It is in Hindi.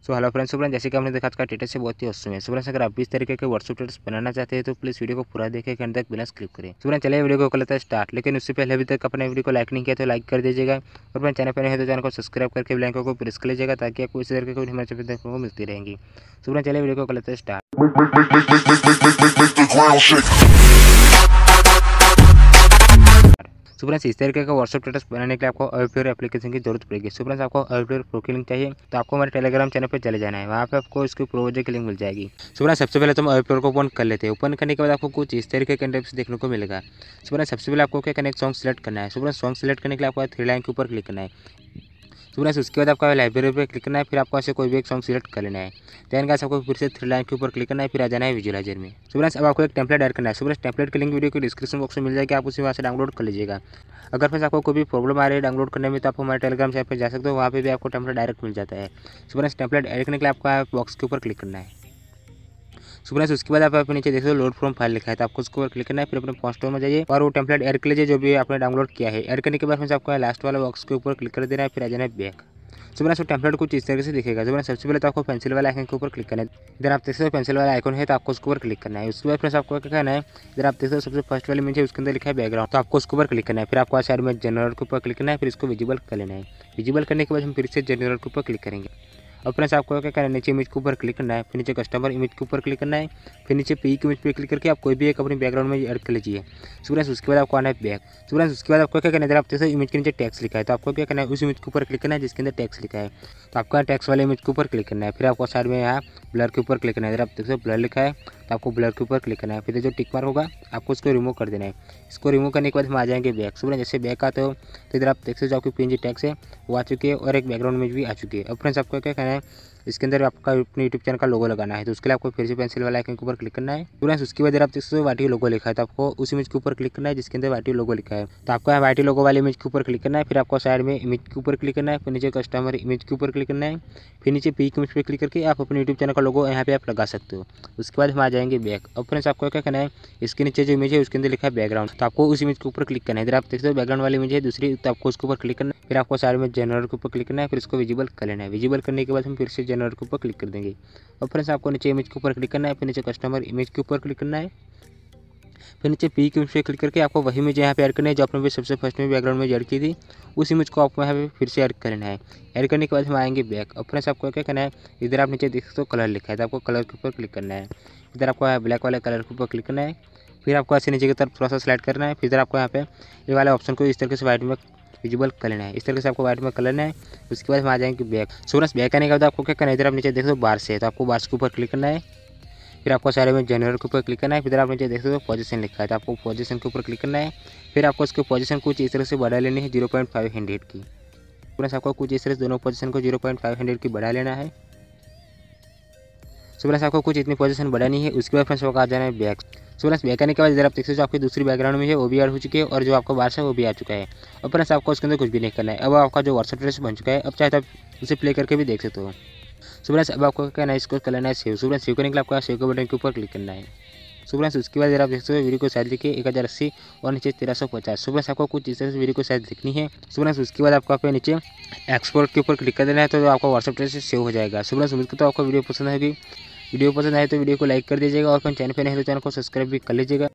सो हेलो फ्रेंड्स फ्रेंड जैसे कि हमने देखा था टेटस से बहुत ही औसम है। फ्रेंड्स अगर आप भी इस तरीके के व्हाट्सअप टेटस बनाना चाहते हैं तो प्लीज़ वीडियो को पूरा देखें कि अंत तक बिना स्क्रिप करें सो फ्रेंड चलिए वीडियो को कर लेते हैं स्टार्ट लेकिन उससे पहले अभी तक अपने वीडियो को लाइक नहीं किया तो लाइक कर दीजिएगा। और अपने चैनल पर नहीं है तो चैनल को सब्सक्राइब करके बेल को प्रेस कर लीजिएगा ताकि आपको इसी तरीके की हमारे देखने को मिलती रहेंगी। सो फ्रेंड चलिए वीडियो को कर लेते हैं स्टार्ट सो फ्रेंड्स इस तरीके का व्हाट्सअप स्टेटस बनाने के लिए आपको अवेयर एप्लीकेशन की ज़रूरत पड़ेगी। सो फ्रेंड्स आपको अवेयर प्रो की लिंक चाहिए तो आपको हमारे टेलीग्राम चैनल पर चले जाना है। वहाँ पर आपको इसकी प्रोजेक्ट की लिंक मिल जाएगी। सो फ्रेंड्स सबसे पहले तो हम अवेयर को ओपन कर लेते हैं। ओपन करने के बाद आपको कुछ इस तरीके के इंटरफेस देखने को मिलेगा। सो फ्रेंड्स सबसे पहले आपको क्या करना है सॉन्ग सेलेक्ट करना है? सो फ्रेंड्स सॉन्ग सेलेक्ट करने के लिए आपको थ्री लाइन के ऊपर क्लिक करना है। तो से उसके बाद आपका लाइब्रेरी पर क्लिक करना है, फिर आपको ऐसे कोई भी एक सॉन्ग सिलेक्ट कर लेना है। देन का आपको फिर से थ्री लाइन के ऊपर क्लिक करना है, फिर आ जाना है विजुअलाइजर में। सुबह से अब आपको एक टेम्पलेट एड करना है। सुबह टेम्पलेट की लिंक वीडियो के डिस्क्रिप्शन बॉक्स में मिल जाएगी, आप उसे वहाँ से डाउनलोड कर लीजिएगा। अगर फ्रेंड्स आपको कोई भी प्रॉब्लम आ रही है डाउनलोड करने में तो आप हमारे टेलीग्राम साइट पर जा सकते हो, वहाँ पर भी आपको टेम्पलेट डायरेक्ट मिल जाता है। सुबह टेम्पलेट एड करने के लिए आपको बॉक्स के ऊपर क्लिक करना है। सो फ्रेंड्स उसके बाद आप अपने नीचे देख सकते हो लोड फ्रॉम फ़ाइल लिखा है। तो आपको उसको क्लिक करना है, फिर अपने फ़ोन स्टोर में जाइए और वो टेम्पलेट एड कर लीजिए जो भी आपने डाउनलोड किया है एड करने के बाद फ्रेंड्स आपको लास्ट वाला बॉक्स के ऊपर क्लिक कर देना है, फिर आ जाना है बैक सो टेम्पलेट कुछ इस तरीके से दिखेगा। जो मैंने सबसे पहले तो आपको पेंसिल वाला आइकन के ऊपर क्लिक करना है। इधर आप देख सकते हो पेंसिल वाला आइकन है तो आपको उसके ऊपर क्लिक करना है। उसके बाद फ्रेंड्स आपको क्या करना है, इधर आप देख सकते हो सबसे फ़र्स्ट वाले में है उसके अंदर लिखा है बैकग्राउंड तो आपको उसके ऊपर क्लिक करना है। फिर आपको साइड में जनरल के ऊपर क्लिक करना है, फिर इसको विजिबल कर लेना है। विजिबल करने के बाद हम फिर से जनरल के ऊपर क्लिक करेंगे। और फ्रेंड्स, आपको क्या करना है? नीचे इमेज के ऊपर क्लिक करना है, फिर नीचे कस्टमर इमेज के ऊपर क्लिक करना है, फिर नीचे पी की इमेज पर क्लिक करके आप कोई भी एक अपनी बैकग्राउंड में ऐड कर लीजिए। सो फ्रेंड्स उसके बाद आपको आना है बैक सो फ्रेंड्स उसके बाद आपको क्या करना है? आप जैसे इमेज के नीचे टैक्स लिखा है तो आपको क्या करना है? उस इमेज के ऊपर क्लिक करना है, जिसके अंदर टैक्स लिखा है। तो आपका टैक्स वाले इमेज के ऊपर क्लिक करना है। फिर आपको साइड में यहाँ ब्लर के ऊपर क्लिक करना है। इधर आप देख सकते हो ब्लर लिखा है तो आपको ब्लर के ऊपर क्लिक करना है। फिर जो टिक मार्क होगा, आपको उसको रिमूव कर देना है। इसको रिमूव करने के बाद हम आ जाएँगे बैक सो जैसे बैक आते हो तो इधर आप देख सकते हो आपकी पी टैक्स है, वो आ चुकी है और एक बैकग्राउंड इमेज भी आ चुकी है। अब फ्रेंड्स आपको क्या करना है। इसके अंदर आपका अपने यूट्यूब चैनल का लोगो लगाना है। तो उसके लिए आपको फिर से पेंसिल वाला आइकन के ऊपर क्लिक करना है। फ्रेंड्स उसके बाद आप देख सकते हो वाटी लोगो लिखा है तो आपको उस इमेज के ऊपर क्लिक करना है, जिसके अंदर वाटी लोगो लिखा है। तो आपको यहाँ वाटी लोगो वाले इमेज के ऊपर क्लिक करना है, फिर आपको साइड में इमेज के ऊपर क्लिक करना है, फिर नीचे कस्टमर इमेज के ऊपर क्लिक करना है, फिर नीचे पी इमेज पर क्लिक करके आप अपने यूट्यूब चैनल का लोगो यहाँ पे आप लगा सकते हो। उसके बाद हम आ जाएँगे बैक अब फ्रेंड्स आपको क्या करना है, इसके नीचे जो इमेज है, उसके अंदर लिखा है बैकग्राउंड तो आपको उस इमेज के ऊपर क्लिक करना है। इधर आप देखते हो बैकग्राउंड वाली इमेज है, दूसरी तो आपको उसके ऊपर क्लिक करना है, फिर आपको साइड में जनरल के ऊपर क्लिक करना है, फिर इसको विजिबल कर लेना है। विजिबल करने के बाद हम फिर से जनरल के ऊपर क्लिक कर देंगे। और फ्रेंड्स, आपको नीचे इमेज के ऊपर क्लिक करना है, फिर नीचे कस्टमर इमेज के ऊपर क्लिक करना है। फिर नीचे पी के पे क्लिक करके आपको वही इमेज यहाँ पे ऐड करना है, जो आपने सबसे फ़र्स्ट में बैकग्राउंड में ऐड की थी। उस इमेज को आपको यहाँ पे फिर से ऐड करना है। ऐड करने के बाद हम आएँगे बैक और फ्रेंड्स, आपको क्या करना है, इधर आप नीचे देख सकते हो कलर लिखा है तो आपको कलर के ऊपर क्लिक करना है। इधर आपको ब्लैक वाले कलर के ऊपर क्लिक करना है। फिर आपको ऐसे नीचे की तरफ़ थोड़ा सा स्लाइड करना है। फिर आपको यहाँ पे ये वाले ऑप्शन को इस तरीके से वाइट में विजिबल कर लेना है। इस तरीके से आपको व्हाइट में कलर है उसके बाद हम आ जाएँगे बैक। सोनस बैक आने के बाद आपको क्या करना है? इधर आप नीचे देख हो बार से तो आपको बार्स के ऊपर क्लिक करना है। फिर आपको सारे में जनरल के ऊपर क्लिक करना है। फिर आप नीचे देख सकते हो पोजीशन लिखा है तो आपको पोजीशन के ऊपर क्लिक करना है। फिर आपको उसकी पोजीशन कुछ इस तरह से बढ़ा लेनी है ज़ीरो पॉइंट फाइव हंड्रेड की। प्लस आपको कुछ इस तरह से दोनों पोजीशन को ज़ीरो पॉइंट फाइव हंड्रेड की बढ़ा लेना है। सो फ्रेंड्स आपको कुछ इतनी पोजीशन बढ़ानी है, उसके बाद फ्रेंड्स आ जाना है बैक सो फ्रेंड्स बैक आने के बाद इधर आप देख सकते हो आपकी दूसरी बैकग्राउंड में है, वो भी ऐड हो चुकी है और जो आपका बार्स है, वो भी आ चुका है। और फ्रेंड्स आपको उसके अंदर कुछ भी नहीं करना है। अब आपका जो व्हाट्सअप ड्रेस बन चुका है, अब चाहे तो आप उसे प्ले करके भी देख सकते हो। सो फ्रेंड्स अब आपको क्या करना है, इसको करना है सेव सो फ्रेंड्स सेव करने के लिए आपको सेव के बटन के ऊपर क्लिक करना है। सो फ्रेंड्स उसके बाद आप देख सकते हो वीडियो को साइज़ देखिए एक हज़ार अस्सी और नीचे तेरह सौ पचास। सो फ्रेंड्स आपको कुछ इस तरह से वीडियो को साइज़ देखनी है। सो फ्रेंड्स उसके बाद आपको पे नीचे एक्सपोर्ट के ऊपर क्लिक कर देना है तो आपका व्हाट्सअप से सेव हो जाएगा। सो फ्रेंड्स उम्मीद करता हूँ आपको वीडियो पसंद आएगी। वीडियो पसंद आए तो वीडियो को लाइक कर दीजिएगा और चैनल पर नहीं तो चैनल को सब्सक्राइब भी कर लीजिएगा।